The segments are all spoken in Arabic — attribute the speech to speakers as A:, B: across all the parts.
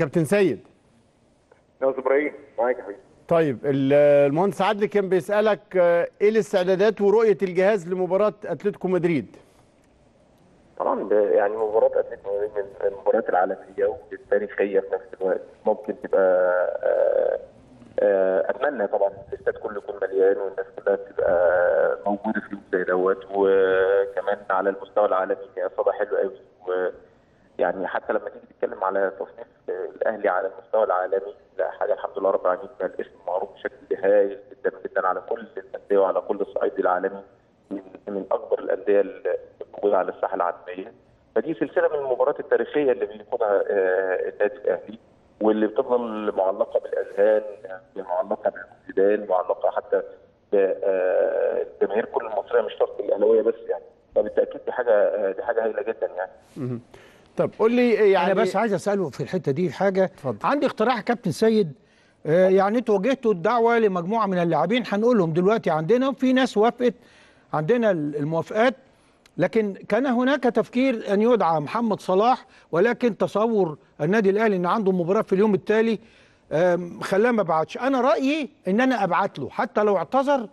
A: كابتن سيد.
B: يا أستاذ إبراهيم معاك يا حبيبي.
A: طيب ال- المهندس عدلي كان بيسألك آه، إيه الاستعدادات ورؤية الجهاز لمباراة أتلتيكو مدريد؟
B: طبعا يعني مباراة أتلتيكو مدريد من المباريات العالمية والتاريخية في نفس الوقت. ممكن تبقى آه، آه، أتمنى طبعا الاستاد كله يكون مليان والناس كلها تبقى موجودة في يوم زي دوت. وكمان على المستوى العالمي هي حلو قوي ويعني حتى لما تيجي تتكلم على تصنيف الأهلي على المستوى العالمي لا حاجة الحمد لله رب العالمين الاسم معروف بشكل هايل جدا جدا على كل الأندية وعلى كل الصعيد العالمي من من أكبر الأندية الموجودة على الساحة العالمية. فدي سلسلة من المباريات التاريخية اللي بياخدها آه، النادي الأهلي واللي بتفضل معلقة بالأذهان يعني معلقة بالوجدان معلقة حتى بالجماهير كل المصرية مش شرط الأهلاوية بس يعني. فبالتأكيد دي حاجة آه، دي حاجة هايلة جدا يعني.
A: طب قول لي يعني
C: أنا بس عايز أسأله في الحتة دي حاجة.
A: اتفضل.
C: عندي اقتراح كابتن سيد. آه، يعني أنتوا وجهتوا الدعوة لمجموعة من اللاعبين هنقولهم دلوقتي عندنا وفي ناس وافقت عندنا الموافقات. لكن كان هناك تفكير أن يدعى محمد صلاح ولكن تصور النادي الأهلي إن عنده مباراة في اليوم التالي خلاه ما بعتش. أنا رأيي إن أنا أبعت له. حتى لو اعتذر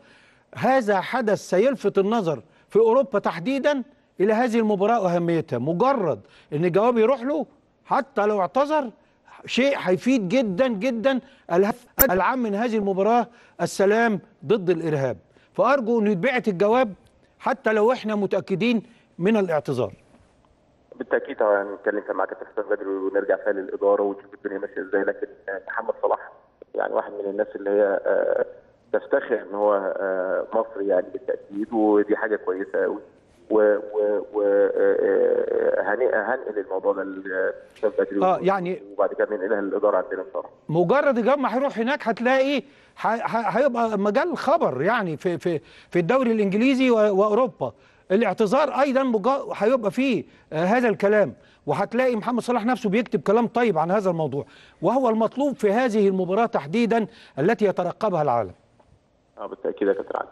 C: هذا حدث سيلفت النظر في أوروبا تحديدا. إلى هذه المباراة واهميتها مجرد إن جواب يروح له حتى لو اعتذر شيء هيفيد جدا جدا الهدف العام من هذه المباراة السلام ضد الإرهاب. فأرجو ان يتبعت الجواب حتى لو إحنا متأكدين من الاعتذار.
B: بالتأكيد طبعا نتكلم كان مع كابتن حسام بدري ونرجع فيها للإدارة ونشوف الدنيا ماشية إزاي. لكن آه، محمد صلاح يعني واحد من الناس اللي هي آه، تفتخر إن هو آه، مصري يعني بالتأكيد ودي حاجة كويسة قوي و و و آه، الموضوع ده بدري
C: آه، يعني-
B: وبعد كده ننقلها للإدارة عندنا بصراحه
C: مجرد الجواب ما هيروح هناك هتلاقي هيبقى مجال خبر يعني في في في الدوري الإنجليزي وأوروبا. الاعتذار أيضا مجا- هيبقى فيه آه، هذا الكلام. وهتلاقي محمد صلاح نفسه بيكتب كلام طيب عن هذا الموضوع. وهو المطلوب في هذه المباراة تحديدا التي يترقبها العالم.
B: آه بالتأكيد يا كابتن علي.